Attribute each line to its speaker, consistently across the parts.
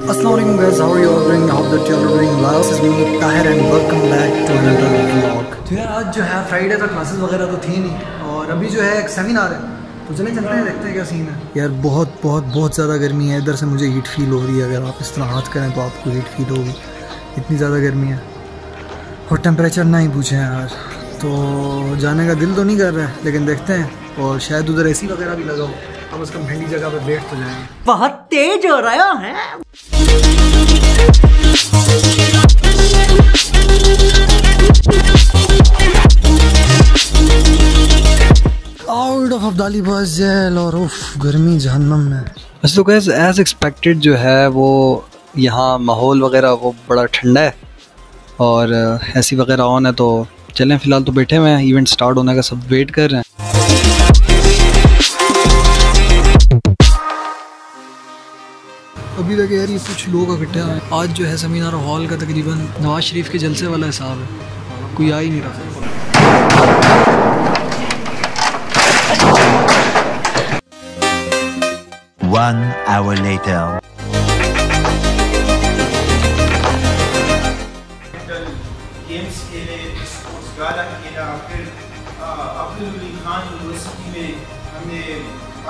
Speaker 1: Assalamu alaikum guys, how are you all doing? I hope that you are doing well. This is me Tahir and welcome back to another vlog. तो यार आज जो है Friday तक classes वगैरह तो थी नहीं और अभी जो है एक सेमिनार है। तो चले चलते हैं देखते हैं क्या सीन है। यार बहुत बहुत बहुत ज़्यादा गर्मी है। इधर से मुझे हीट फील हो रही है। अगर आप इस तरह हाथ करें तो आपको हीट फील होगी। इतनी ज़्यादा गर्मी है। और टेम्परेचर ना ही पूछें यार। तो जाने का दिल तो नहीं कर रहा है लेकिन देखते हैं। और शायद उधर एसी वगैरह भी लगा हो हम उसका ठंडी जगह पे बैठ तो जाएँगे।
Speaker 2: बहुत तेज हो रहा है?
Speaker 1: बस और गर्मी में। तो कैसे एज एक्सपेक्टेड जो है, वो यहाँ माहौल वगैरह वो बड़ा ठंडा है। और, ऐसी वगैरह ऑन है तो चलें, फ़िलहाल तो बैठे हुए हैं इवेंट स्टार्ट होने का सब वेट कर रहे हैं। अभी तक यार ये कुछ लोग इकट्ठे हैं। आज जो है सेमिनार हॉल का तकरीबन नवाज़ शरीफ के जलसे वाला हिसाब है। कोई आ ही नहीं रहा।
Speaker 3: One hour later.
Speaker 4: गेम्स खेले स्पोर्ट्स गाला खेला फिर अब्दुल खान यूनिवर्सिटी में हमने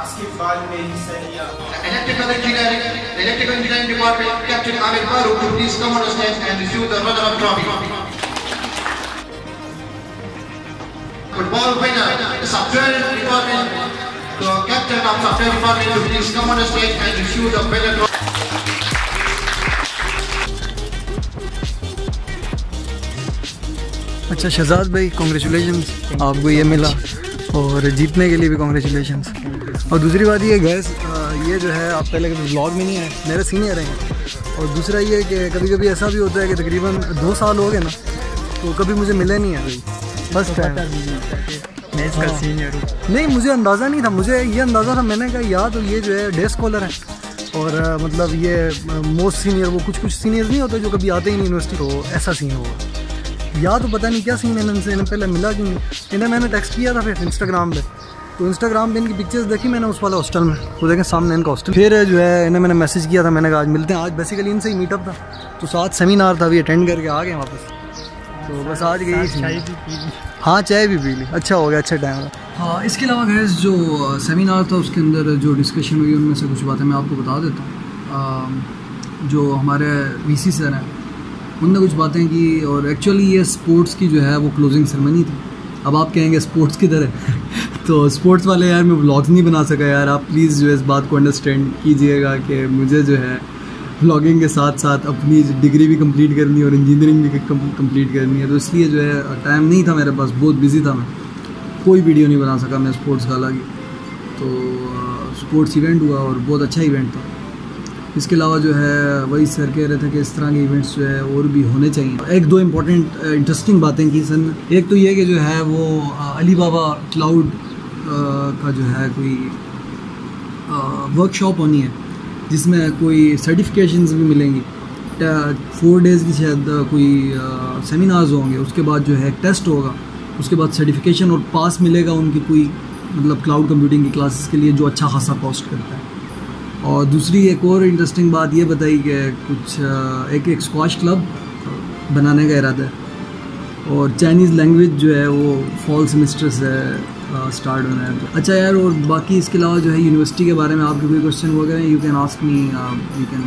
Speaker 4: बास्केटबॉल में हिस्सा लिया
Speaker 5: Electrical Engineering, Electrical Engineering Department, Captain Amit Baru, to please come on the stage and receive the runner-up trophy. Football winner, Software Department, the Captain of Software Department, to please come on the stage and receive the winner trophy.
Speaker 1: अच्छा शहजाद भाई congratulation आपको ये मिला और जीतने के लिए भी कॉन्ग्रेचुलेशन और दूसरी बात ये गैस ये जो है आप पहले कभी ब्लॉग में नहीं आए मेरे सीनियर हैं। और दूसरा ये कि कभी कभी ऐसा भी होता है कि तकरीबन दो साल हो गए ना तो कभी मुझे मिले नहीं है। फ़र्स्ट टाइम मैं इसका सीनियर हूँ। नहीं मुझे अंदाज़ा नहीं था मुझे ये अंदाज़ा था मैंने कहा याद तो ये जो है डे स्कॉलर है। और मतलब ये मोस्ट सीनियर वो कुछ कुछ सीनियर नहीं होते जो कभी आते ही नहीं यूनिवर्सिटी तो ऐसा सीन होगा या तो पता नहीं क्या सीन है इनसे इन्हें पहले मिला कि नहीं? इन्हें मैंने टेक्स्ट किया था फिर इंस्टाग्राम पे। तो इंस्टाग्राम पे इनकी पिक्चर्स देखी मैंने उस वाले हॉस्टल में। वो देखें सामने इनका हॉस्टल फिर जो है इन्हें मैंने मैसेज किया था मैंने कहा आज मिलते हैं। आज बेसिकली इनसे ही मीटअप था। तो साथ सेमिनार था अभी अटेंड करके आ गए वापस। तो बस आज गई थी हाँ चाय भी पी ली। अच्छा हो गया अच्छा टाइम हाँ इसके अलावा गैस जो सेमिनार था उसके अंदर जो डिस्कशन हुई उनमें से कुछ बातें मैं आपको बता देता हूँ। जो हमारे वी सर हैं उनने कुछ बातें की और एक्चुअली ये स्पोर्ट्स की जो है वो क्लोजिंग सेरेमनी थी। अब आप कहेंगे स्पोर्ट्स किधर है? तो स्पोर्ट्स वाले यार मैं व्लॉग्स नहीं बना सका यार। आप प्लीज़ जो है इस बात को अंडरस्टैंड कीजिएगा कि मुझे जो है व्लॉगिंग के साथ साथ अपनी डिग्री भी कंप्लीट करनी और इंजीनियरिंग भी कंप्लीट करनी है। तो इसलिए जो है टाइम नहीं था मेरे पास, बहुत बिज़ी था मैं। कोई वीडियो नहीं बना सका मैं स्पोर्ट्स का। हालाँकि तो स्पोर्ट्स इवेंट हुआ और बहुत अच्छा इवेंट था। इसके अलावा जो है, वही सर कह रहे थे कि इस तरह के इवेंट्स जो है, और भी होने चाहिए। एक दो इम्पोर्टेंट इंटरेस्टिंग बातें की सर एक तो ये कि जो है, वो अली बाबा क्लाउड का जो है कोई वर्कशॉप होनी है, जिसमें कोई सर्टिफिकेशन भी मिलेंगी। फोर डेज़ की शायद कोई सेमिनार्स होंगे, उसके बाद जो है टेस्ट होगा। उसके बाद सर्टिफिकेशन और पास मिलेगा उनकी कोई मतलब क्लाउड कंप्यूटिंग की क्लासेस के लिए जो अच्छा खासा कॉस्ट करता है। और दूसरी एक और इंटरेस्टिंग बात ये बताई कि कुछ एक एक स्क्वाश क्लब बनाने का इरादा है। और चाइनीज़ लैंग्वेज जो है वो फॉल सेमेस्टर से स्टार्ट होना है। तो अच्छा यार, और बाकी इसके अलावा जो है यूनिवर्सिटी के बारे में आपके कोई क्वेश्चन वगैरह you can ask me you can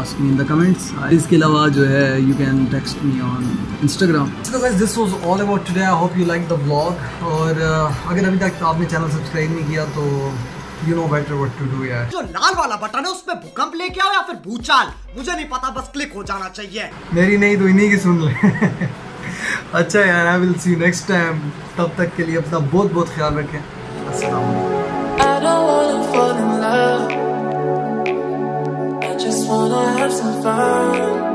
Speaker 1: ask me in the comments इसके अलावा जो है you can text me on Instagram this was all about today I hope you like the vlog और अगर अभी तक आपने चैनल सब्सक्राइब नहीं किया तो you know better what to do यार
Speaker 2: जो लाल वाला बटन है उसमें भूकंप लेके आओ या फिर भूचाल? मुझे नहीं पता बस क्लिक हो जाना चाहिए।
Speaker 1: मेरी नहीं तो इन्हीं की सुन ले। अच्छा यार I will see next time तब तक के लिए अपना बहुत बहुत ख्याल रखें। अस्सलाम.
Speaker 6: I just wanna have some fun.